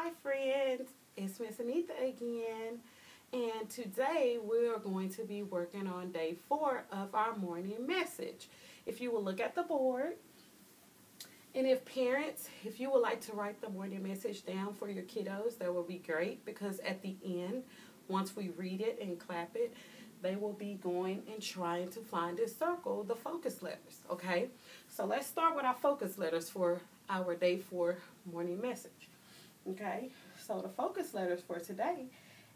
Hi, friends. It's Miss Anita again. And today we are going to be working on day four of our morning message. If you will look at the board, and if parents, if you would like to write the morning message down for your kiddos, that will be great because at the end, once we read it and clap it, they will be going and trying to find and circle the focus letters. Okay, so let's start with our focus letters for our day four morning message. Okay, so the focus letters for today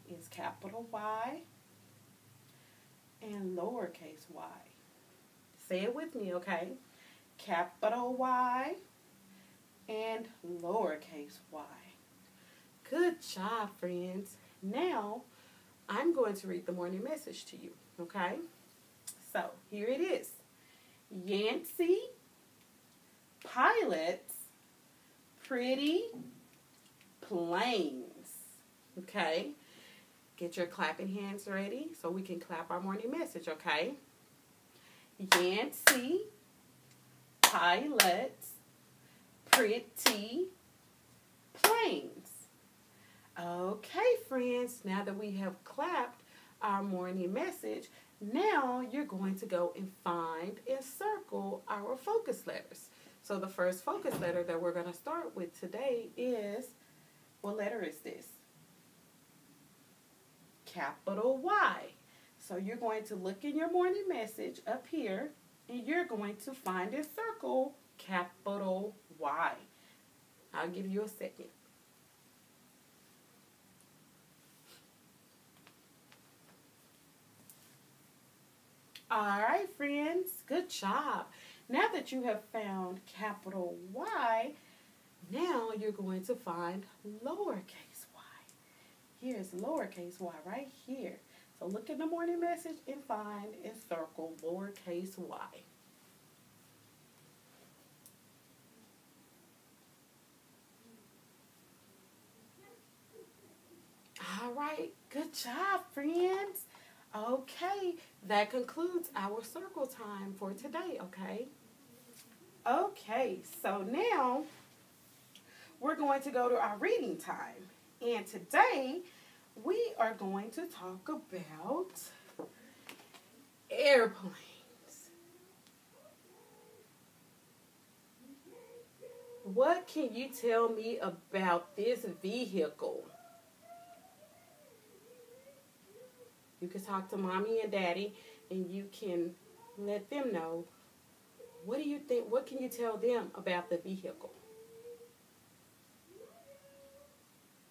is capital Y and lowercase y. Say it with me, okay? Capital Y and lowercase y. Good job, friends. Now, I'm going to read the morning message to you, okay? So, here it is. Yancy, pilots, pretty, planes. Okay? Get your clapping hands ready so we can clap our morning message, okay? Yancey, pilots, pretty, planes. Okay, friends, now that we have clapped our morning message, now you're going to go and find and circle our focus letters. So the first focus letter that we're going to start with today is, what letter is this? Capital Y. So you're going to look in your morning message up here and you're going to find and circle capital Y. I'll give you a second. All right, friends, good job. Now that you have found capital Y, you're going to find lowercase y. Here's lowercase y right here. So look in the morning message and find and circle lowercase y. All right, good job, friends. Okay, that concludes our circle time for today, okay? Okay, so now we're going to go to our reading time. And today we are going to talk about airplanes. What can you tell me about this vehicle? You can talk to mommy and daddy and you can let them know what do you think what can you tell them about the vehicle?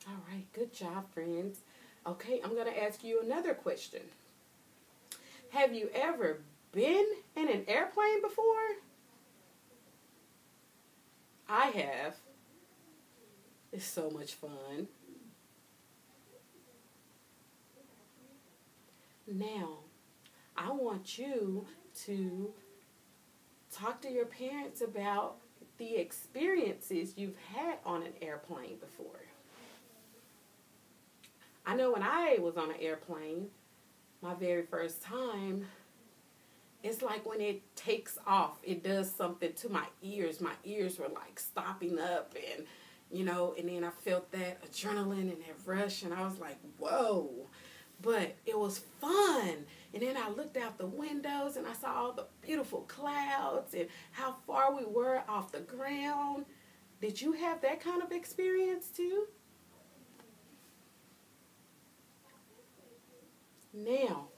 All right, good job, friends. Okay, I'm going to ask you another question. Have you ever been in an airplane before? I have. It's so much fun. Now, I want you to talk to your parents about the experiences you've had on an airplane before. I know when I was on an airplane, my very first time, it's like when it takes off, it does something to my ears. My ears were like stopping up, and you know, and then I felt that adrenaline and that rush, and I was like, whoa but it was fun. And then I looked out the windows and I saw all the beautiful clouds and how far we were off the ground. Did you have that kind of experience too? Now,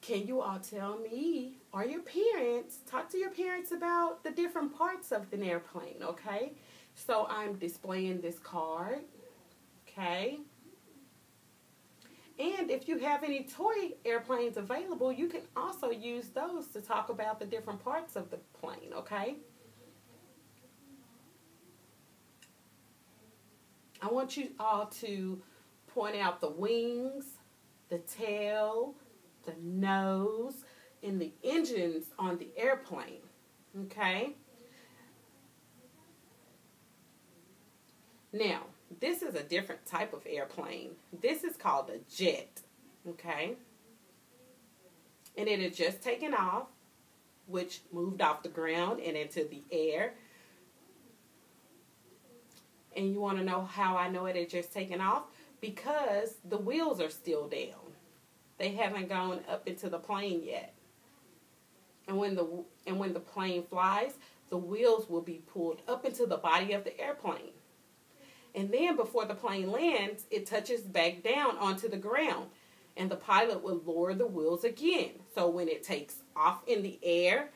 can you all tell me, or your parents, talk to your parents about the different parts of an airplane, okay? So I'm displaying this card, okay? And if you have any toy airplanes available, you can also use those to talk about the different parts of the plane, okay? I want you all to point out the wings, the tail, the nose, and the engines on the airplane, okay? Now, this is a different type of airplane. This is called a jet, okay? And it had just taken off, which moved off the ground and into the air. And you want to know how I know it had just taken off? Because the wheels are still down. They haven't gone up into the plane yet. And when the and when the plane flies, the wheels will be pulled up into the body of the airplane. And then before the plane lands, it touches back down onto the ground. And the pilot will lower the wheels again. So when it takes off in the air,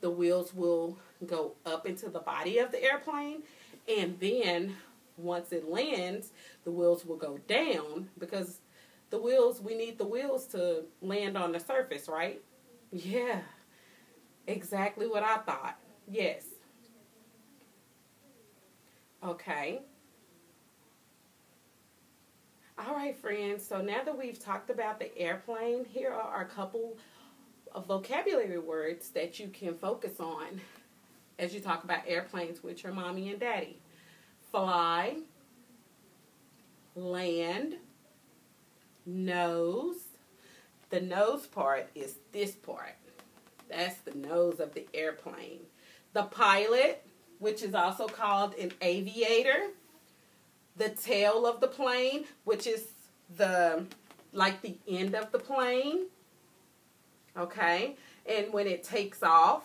the wheels will go up into the body of the airplane. And then once it lands, the wheels will go down because the wheels, we need the wheels to land on the surface, right? Yeah, exactly what I thought. Yes. Okay. All right, friends. So now that we've talked about the airplane, here are a couple of vocabulary words that you can focus on as you talk about airplanes with your mommy and daddy fly, land, nose. The nose part is this part. That's the nose of the airplane. The pilot, which is also called an aviator. The tail of the plane, which is the like the end of the plane. Okay? And when it takes off,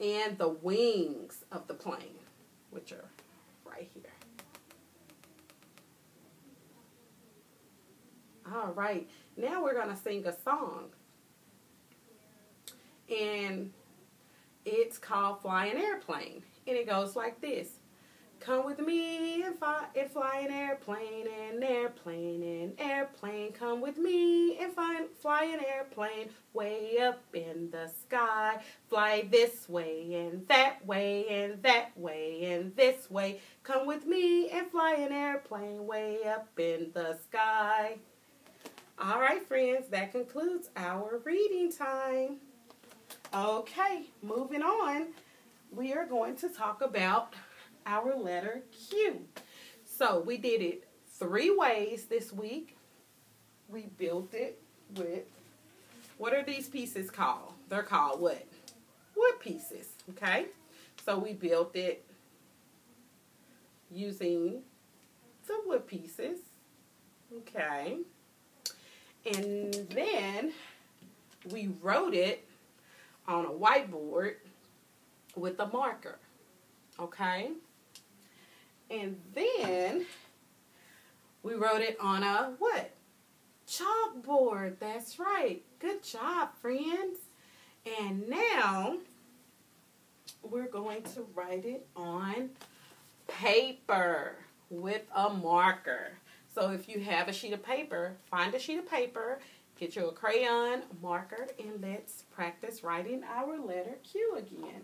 and the wings of the plane, which are right here. All right, now we're going to sing a song. And it's called Fly an Airplane. And it goes like this Come with me and fly, and fly an airplane, an airplane, an airplane. Come with me and fly, fly an airplane way up in the sky. Fly this way and that way and that way and this way. Come with me and fly an airplane way up in the sky. All right, friends, that concludes our reading time. Okay, moving on, we are going to talk about our letter Q. So we did it three ways this week. We built it with, what are these pieces called? They're called what? Wood pieces, okay? So we built it using the wood pieces, okay? And then we wrote it on a whiteboard with a marker, okay? And then we wrote it on a what? Chalkboard. That's right. Good job, friends. And now we're going to write it on paper with a marker. So if you have a sheet of paper, find a sheet of paper, get you a crayon, marker, and let's practice writing our letter Q again.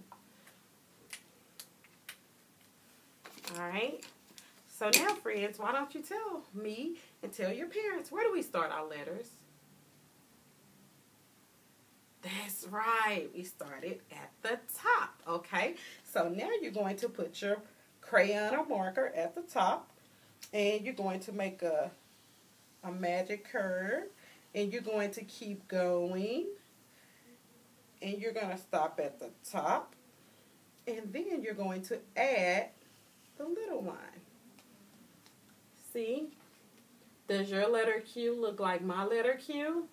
Right. So now, friends, why don't you tell me and tell your parents, where do we start our letters? That's right. We started at the top, okay? So now you're going to put your crayon or marker at the top and you're going to make a, a magic curve and you're going to keep going and you're going to stop at the top and then you're going to add the little one. See? Does your letter Q look like my letter Q?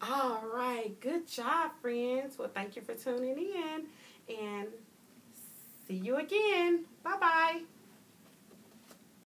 All right, good job, friends. Well, thank you for tuning in and see you again. Bye bye.